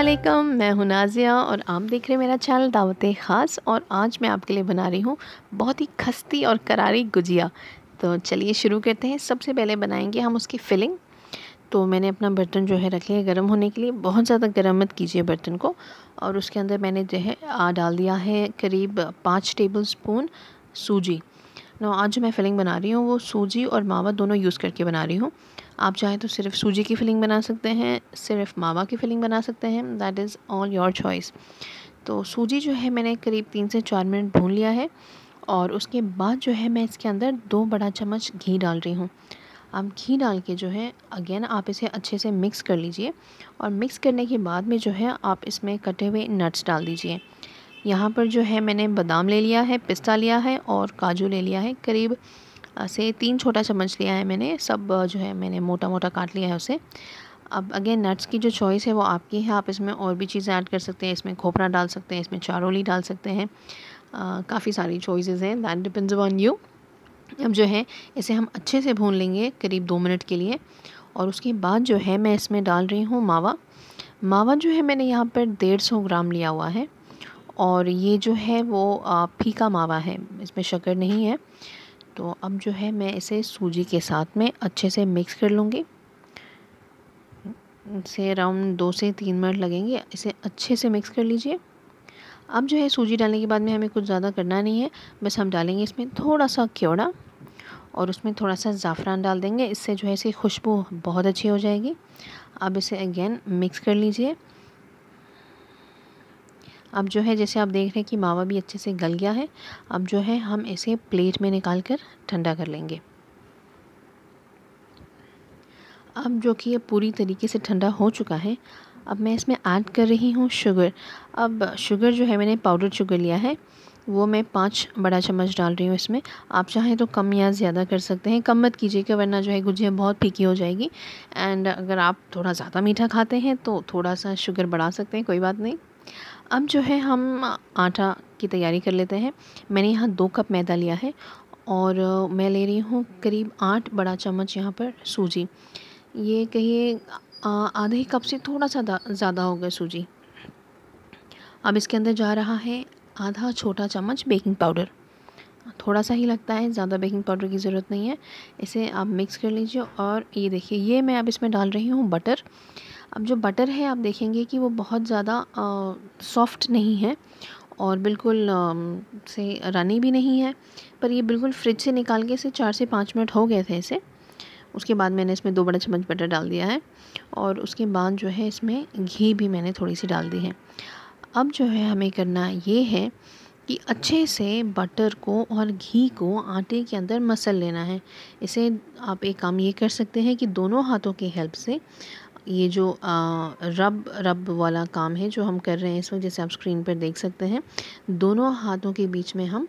वालेकुम मैं हूँ नाजिया और आप देख रहे हैं मेरा चैनल दावत ख़ास और आज मैं आपके लिए बना रही हूँ बहुत ही खस्ती और करारी गुजिया। तो चलिए शुरू करते हैं। सबसे पहले बनाएँगे हम उसकी फिलिंग तो मैंने अपना बर्तन जो है रख लिया गर्म होने के लिए। बहुत ज़्यादा गर्म मत कीजिए बर्तन को। और उसके अंदर मैंने जो है डाल दिया है करीब पाँच टेबल स्पून सूजी। नो आज जो मैं फिलिंग बना रही हूँ, वो सूजी और मावा दोनों यूज़ करके बना रही हूँ। आप चाहें तो सिर्फ़ सूजी की फिलिंग बना सकते हैं, सिर्फ़ मावा की फिलिंग बना सकते हैं that is all your choice तो सूजी जो है मैंने करीब तीन से चार मिनट भून लिया है और उसके बाद जो है मैं इसके अंदर दो बड़ा चम्मच घी डाल रही हूँ। आप घी डाल के जो है अगेन आप इसे अच्छे से मिक्स कर लीजिए और मिक्स करने के बाद में जो है आप इसमें कटे हुए नट्स डाल दीजिए। यहाँ पर जो है मैंने बादाम ले लिया है, पिस्ता लिया है और काजू ले लिया है, करीब से तीन छोटा चम्मच लिया है मैंने, सब जो है मैंने मोटा मोटा काट लिया है उसे। अब अगेन नट्स की जो चॉइस है वो आपकी है, आप इसमें और भी चीज़ें ऐड कर सकते हैं, इसमें खोपरा डाल सकते हैं, इसमें चारोली डाल सकते हैं। काफ़ी सारी चॉइसेस हैं दैट डिपेंड्स ऑन यू अब जो है, इसे हम अच्छे से भून लेंगे करीब दो मिनट के लिए। और उसके बाद जो है मैं इसमें डाल रही हूँ मावा। मावा जो है मैंने यहाँ पर डेढ़ सौ ग्राम लिया हुआ है। और ये जो है वो फीका मावा है, इसमें शक्कर नहीं है। तो अब जो है मैं इसे सूजी के साथ में अच्छे से मिक्स कर लूँगी। से अराउंड दो से तीन मिनट लगेंगे। इसे अच्छे से मिक्स कर लीजिए। अब जो है सूजी डालने के बाद में हमें कुछ ज़्यादा करना नहीं है। बस हम डालेंगे इसमें थोड़ा सा क्योड़ा और उसमें थोड़ा सा ज़ाफ़रान डाल देंगे। इससे जो है इसकी खुशबू बहुत अच्छी हो जाएगी। अब इसे अगेन मिक्स कर लीजिए। अब जो है, जैसे आप देख रहे हैं कि मावा भी अच्छे से गल गया है। अब जो है, हम इसे प्लेट में निकाल कर ठंडा कर लेंगे। अब जो कि ये पूरी तरीके से ठंडा हो चुका है, अब मैं इसमें ऐड कर रही हूँ शुगर। अब शुगर जो है, मैंने पाउडर शुगर लिया है, वो मैं पाँच बड़ा चम्मच डाल रही हूँ इसमें। आप चाहें तो कम या ज़्यादा कर सकते हैं, कम मत कीजिएगा, वरना जो है गुजिया बहुत फीकी हो जाएगी। एंड अगर आप थोड़ा ज़्यादा मीठा खाते हैं तो थोड़ा सा शुगर बढ़ा सकते हैं, कोई बात नहीं। अब जो है हम आटा की तैयारी कर लेते हैं। मैंने यहाँ दो कप मैदा लिया है और मैं ले रही हूँ करीब आठ बड़ा चम्मच यहाँ पर सूजी। ये कहिए आधे कप से थोड़ा सा ज़्यादा होगा सूजी। अब इसके अंदर जा रहा है आधा छोटा चम्मच बेकिंग पाउडर। थोड़ा सा ही लगता है, ज़्यादा बेकिंग पाउडर की ज़रूरत नहीं है। इसे आप मिक्स कर लीजिए और ये देखिए, ये मैं अब इसमें डाल रही हूँ बटर। अब जो बटर है, आप देखेंगे कि वो बहुत ज़्यादा सॉफ्ट नहीं है और बिल्कुल से रनी भी नहीं है। पर ये बिल्कुल फ्रिज से निकाल के इसे चार से पाँच मिनट हो गए थे इसे। उसके बाद मैंने इसमें दो बड़े चम्मच बटर डाल दिया है और उसके बाद जो है इसमें घी भी मैंने थोड़ी सी डाल दी है। अब जो है हमें करना ये है कि अच्छे से बटर को और घी को आटे के अंदर मसल लेना है। इसे आप एक काम ये कर सकते हैं कि दोनों हाथों की हेल्प से ये जो रब रब वाला काम है जो हम कर रहे हैं इस वक्त जैसे आप स्क्रीन पर देख सकते हैं, दोनों हाथों के बीच में हम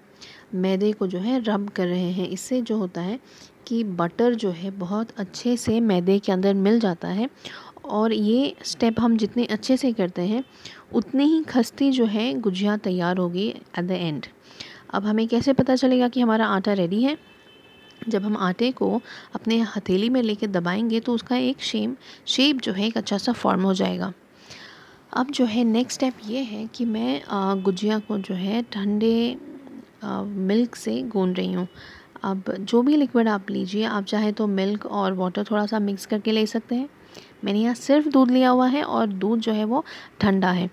मैदे को जो है रब कर रहे हैं। इससे जो होता है कि बटर जो है बहुत अच्छे से मैदे के अंदर मिल जाता है और ये स्टेप हम जितने अच्छे से करते हैं, उतनी ही खस्ती जो है गुजिया तैयार होगी एट द एंड अब हमें कैसे पता चलेगा कि हमारा आटा रेडी है? जब हम आटे को अपने हथेली में लेके दबाएँगे तो उसका एक शेम शेप जो है, एक अच्छा सा फॉर्म हो जाएगा। अब जो है नेक्स्ट स्टेप ये है कि मैं गुजिया को जो है, ठंडे मिल्क से गूंद रही हूँ। अब जो भी लिक्विड आप लीजिए, आप चाहे तो मिल्क और वाटर थोड़ा सा मिक्स करके ले सकते हैं। मैंने यहाँ सिर्फ़ दूध लिया हुआ है और दूध जो है वो ठंडा है।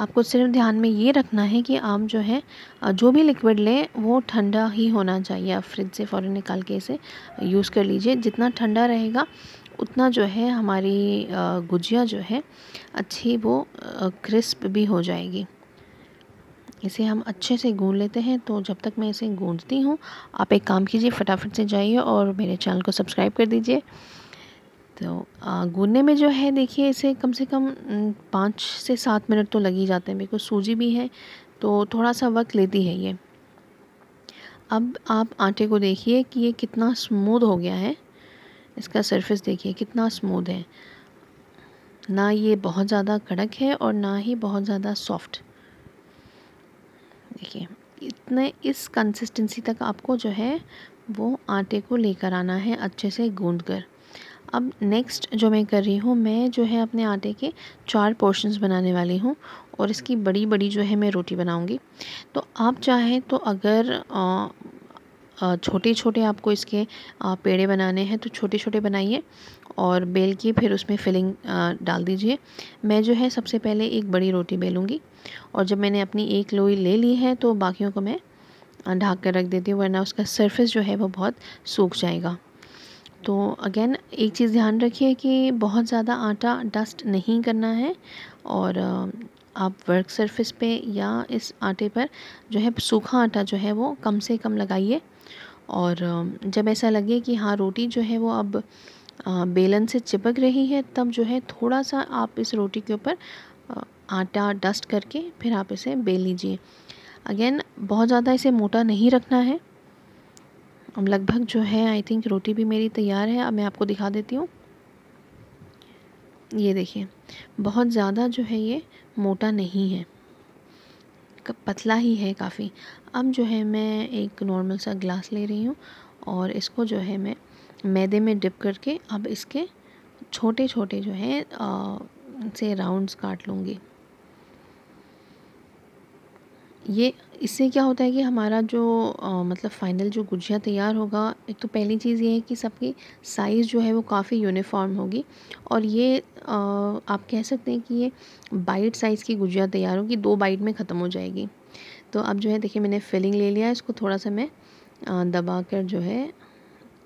आपको सिर्फ़ ध्यान में ये रखना है कि आप जो है जो भी लिक्विड लें, वो ठंडा ही होना चाहिए। आप फ्रिज से फ़ौरन निकाल के इसे यूज़ कर लीजिए। जितना ठंडा रहेगा, उतना जो है हमारी गुजिया जो है, अच्छी वो क्रिस्प भी हो जाएगी। इसे हम अच्छे से गूँध लेते हैं। तो जब तक मैं इसे गूँधती हूँ, आप एक काम कीजिए, फटाफट से जाइए और मेरे चैनल को सब्सक्राइब कर दीजिए। तो गूँधने में जो है, देखिए, इसे कम से कम पाँच से सात मिनट तो लग ही जाते हैं बिकॉज़ सूजी भी है तो थोड़ा सा वक्त लेती है ये। अब आप आटे को देखिए कि ये कितना स्मूद हो गया है। इसका सरफेस देखिए, कितना स्मूद है। ना ये बहुत ज़्यादा कड़क है और ना ही बहुत ज़्यादा सॉफ्ट देखिए, इतने, इस कंसिस्टेंसी तक आपको जो है, वो आटे को लेकर आना है अच्छे से गूंद कर अब नेक्स्ट जो मैं कर रही हूँ, मैं जो है अपने आटे के चार पोर्शंस बनाने वाली हूँ और इसकी बड़ी बड़ी जो है मैं रोटी बनाऊँगी। तो आप चाहें तो अगर छोटे छोटे आपको इसके पेड़े बनाने हैं तो छोटे छोटे बनाइए और बेल के फिर उसमें फिलिंग डाल दीजिए। मैं जो है सबसे पहले एक बड़ी रोटी बेलूँगी और जब मैंने अपनी एक लोई ले ली है तो बाकियों को मैं ढाक कर रख देती हूँ, वरना उसका सरफेस जो है वो बहुत सूख जाएगा। तो अगेन, एक चीज़ ध्यान रखिए कि बहुत ज़्यादा आटा डस्ट नहीं करना है और आप वर्क सरफेस पे या इस आटे पर जो है, सूखा आटा जो है, वो कम से कम लगाइए। और जब ऐसा लगे कि हाँ रोटी जो है, वो अब बेलन से चिपक रही है, तब जो है थोड़ा सा आप इस रोटी के ऊपर आटा डस्ट करके फिर आप इसे बेल लीजिए। अगेन, बहुत ज़्यादा इसे मोटा नहीं रखना है। अब लगभग जो है आई थिंक रोटी भी मेरी तैयार है। अब मैं आपको दिखा देती हूँ। ये देखिए, बहुत ज़्यादा जो है ये मोटा नहीं है। पतला ही है काफ़ी। अब जो है मैं एक नॉर्मल सा ग्लास ले रही हूँ और इसको जो है मैं मैदे में डिप करके अब इसके छोटे छोटे जो है से राउंड्स काट लूँगी। ये, इससे क्या होता है कि हमारा जो मतलब फ़ाइनल जो गुजिया तैयार होगा, एक तो पहली चीज़ ये है कि सबकी साइज़ जो है वो काफ़ी यूनिफॉर्म होगी। और ये आप कह सकते हैं कि ये बाइट साइज़ की गुजिया तैयार होगी, दो बाइट में ख़त्म हो जाएगी। तो अब जो है, देखिए मैंने फिलिंग ले लिया, इसको थोड़ा सा मैं दबा कर जो है,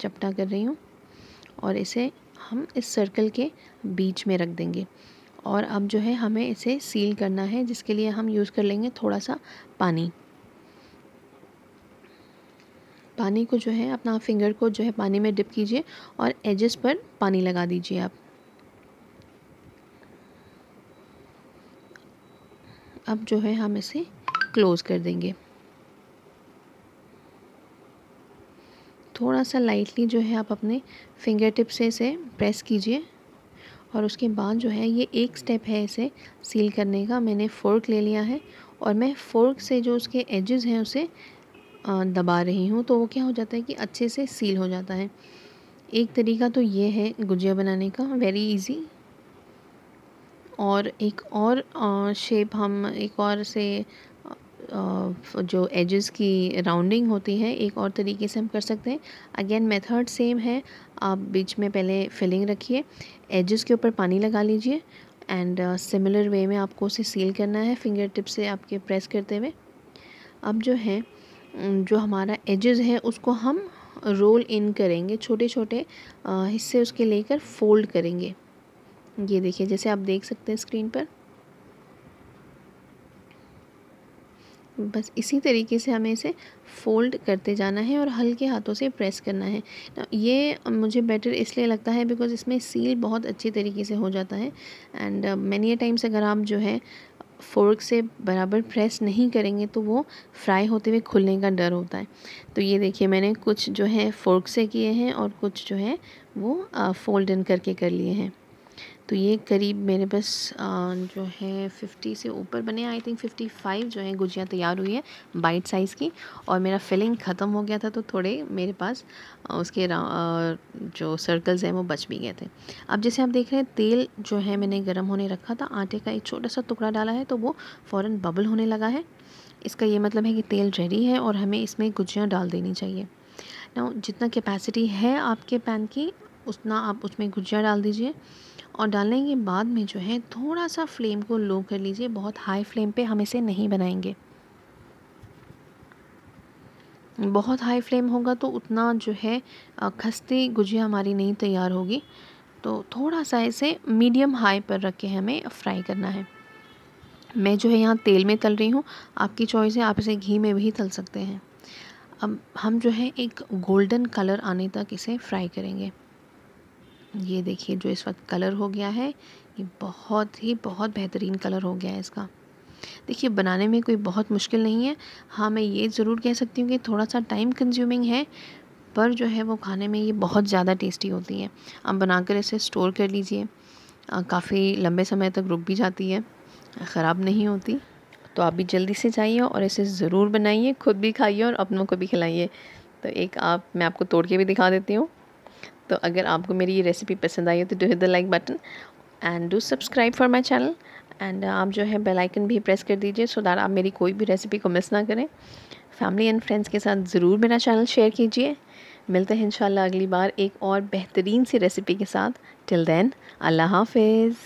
चपटा कर रही हूँ। और इसे हम इस सर्कल के बीच में रख देंगे। और अब जो है हमें इसे सील करना है, जिसके लिए हम यूज़ कर लेंगे थोड़ा सा पानी। पानी को जो है अपना फिंगर को जो है पानी में डिप कीजिए और एजेस पर पानी लगा दीजिए आप। अब जो है हम इसे क्लोज़ कर देंगे। थोड़ा सा लाइटली जो है आप अपने फिंगर टिप से इसे प्रेस कीजिए। और उसके बाद जो है, ये एक स्टेप है इसे सील करने का। मैंने फ़ोर्क ले लिया है और मैं फ़ोर्क से जो उसके एजेस हैं उसे दबा रही हूँ। तो वो क्या हो जाता है कि अच्छे से सील हो जाता है। एक तरीका तो ये है गुजिया बनाने का वेरी इजी और एक और शेप हम एक और से जो एजेस की राउंडिंग होती है, एक और तरीके से हम कर सकते हैं। अगेन मेथड सेम है। आप बीच में पहले फिलिंग रखिए एजेस के ऊपर पानी लगा लीजिए एंड सिमिलर वे में आपको उसे सील करना है फिंगर टिप से आपके प्रेस करते हुए। अब जो है जो हमारा एजेस है, उसको हम रोल इन करेंगे छोटे छोटे हिस्से उसके लेकर फोल्ड करेंगे। ये देखिए, जैसे आप देख सकते हैं स्क्रीन पर। बस इसी तरीके से हमें इसे फ़ोल्ड करते जाना है और हल्के हाथों से प्रेस करना है। ये मुझे बेटर इसलिए लगता है बिकॉज़ इसमें सील बहुत अच्छी तरीके से हो जाता है एंड मैनी टाइम्स अगर आप जो है फ़ोर्क से बराबर प्रेस नहीं करेंगे तो वो फ्राई होते हुए खुलने का डर होता है। तो ये देखिए मैंने कुछ जो है फ़ोर्क से किए हैं और कुछ जो है वो फ़ोल्ड इन करके कर लिए हैं। तो ये करीब मेरे पास जो है फिफ्टी से ऊपर बने आई थिंक फिफ्टी फाइव जो है गुजिया तैयार हुई है बाइट साइज़ की और मेरा फिलिंग ख़त्म हो गया था तो थोड़े मेरे पास उसके जो सर्कल्स हैं वो बच भी गए थे। अब जैसे आप देख रहे हैं, तेल जो है मैंने गर्म होने रखा था, आटे का एक छोटा सा टुकड़ा डाला है तो वो फ़ौर बबल होने लगा है। इसका ये मतलब है कि तेल रेडी है और हमें इसमें गुजियाँ डाल देनी चाहिए। ना जितना कैपेसिटी है आपके पैन की उतना आप उसमें गुजिया डाल दीजिए और डालने के बाद में जो है थोड़ा सा फ्लेम को लो कर लीजिए। बहुत हाई फ्लेम पे हम इसे नहीं बनाएँगे। बहुत हाई फ्लेम होगा तो उतना जो है खस्ती गुजिया हमारी नहीं तैयार होगी। तो थोड़ा सा इसे मीडियम हाई पर रख के हमें फ्राई करना है। मैं जो है यहाँ तेल में तल रही हूँ। आपकी चॉइस है, आप इसे घी में भी तल सकते हैं। अब हम जो है एक गोल्डन कलर आने तक इसे फ्राई करेंगे। ये देखिए जो इस वक्त कलर हो गया है, ये बहुत ही, बहुत बेहतरीन कलर हो गया है इसका। देखिए, बनाने में कोई बहुत मुश्किल नहीं है। हाँ मैं ये ज़रूर कह सकती हूँ कि थोड़ा सा टाइम कंज्यूमिंग है, पर जो है वो खाने में ये बहुत ज़्यादा टेस्टी होती है। आप बनाकर इसे स्टोर कर लीजिए। काफ़ी लंबे समय तक रुक भी जाती है, ख़राब नहीं होती। तो आप भी जल्दी से जाइए और इसे ज़रूर बनाइए, खुद भी खाइए और अपनों को भी खिलाइए। तो एक आप, मैं आपको तोड़ के भी दिखा देती हूँ। तो अगर आपको मेरी ये रेसिपी पसंद आई हो तो do hit the like button and do subscribe for my channel and आप जो है बेल आइकन भी प्रेस कर दीजिए सो दैट आप मेरी कोई भी रेसिपी को मिस ना करें. फैमिली एंड फ्रेंड्स के साथ ज़रूर मेरा चैनल शेयर कीजिए. मिलते हैं इंशाल्लाह अगली बार एक और बेहतरीन सी रेसिपी के साथ. टिल देन अल्लाह हाफिज़.